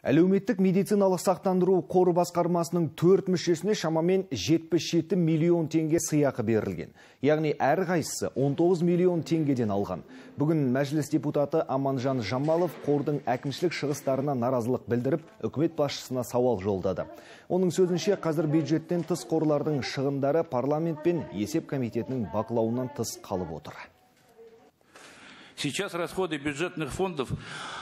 Әлеуметтік медициналық сақтандыру қоры басқармасының төрт мүшесіне шамамен 77 миллион теңге сыйақы берілген. Яғни әр қайсысы 19 миллион теңгеден алған. Бүгін мәжіліс депутаты Аманжан Жамалов қордың әкімшілік шығыстарына наразылық білдіріп, үкімет басшысына сауал жолдады. Оның сөзінше қазір бюджеттен тыс қорлардың шығындары парламент пен есеп комитетінің бақылауынан тыс қалып отыр. Сейчас расходы бюджетных фондов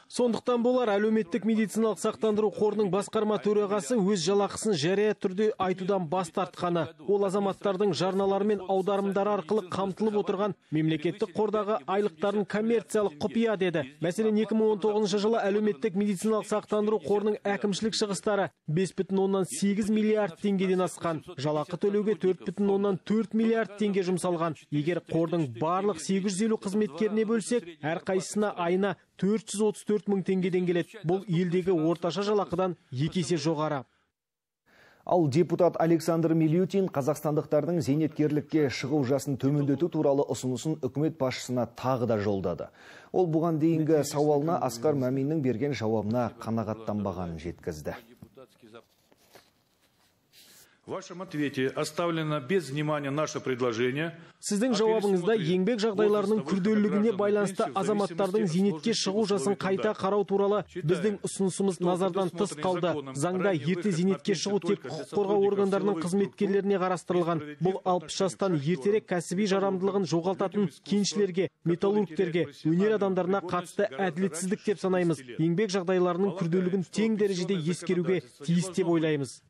Сондықтан болар әлеуметтік медициналық сақтандыру қорының басқарма төрағасы өз жалақысын жария түрде айтудан бас тартқаны. Ол азаматтардың жарналары мен аударымдары арқылы қамтылып отырған мемлекеттік қордағы айлықтарын коммерциялық құпия деді. Мәселен 2019 жылы әлеуметтік медициналық сақтандыру қорының әкімшілік шығыстары 5,8 миллиард теңгеден асқан. Жалақы төлеуге 4,4 миллиард теңге жұмсалған. Егер қордың барлық 850 қызметкеріне бөлсек, әрқайсысына айына 434 мың теңгеден келеді. Бұл елдегі орташа жалақыдан екі есе жоғары. Ал депутат Александр Милютин қазақстандықтардың зейнеткерлікке шығу жасын төмендету туралы ұсынысын үкімет басшысына тағы да жолдады. Ол бұған дейінгі сауалына Асқар Мәминнің берген жауабына қанағаттанбағанын жеткізді. В вашем ответе оставлено без внимания наше предложение. Сіздің жауабыңызда еңбек жағдайларының күрделілігіне байланысты азаматтардың зейнетке шығу жасын қайта қарау туралы біздің ұсынысымыз назардан тыс қалды. Заңда ерте зейнетке шығу тек құқық қорғау органдарының қызметкерлеріне қарастырылған. Бұл 60 жастан ертерек кәсіби жарамдылығын жоғалтатын кеншілерге, металлургтерге, өнер адамдарына қатысты әділетсіздік деп санаймыз. Еңбек жағдайларының күрделілігін тең дәрежеде ескеруге тиіс деп ойлаймыз.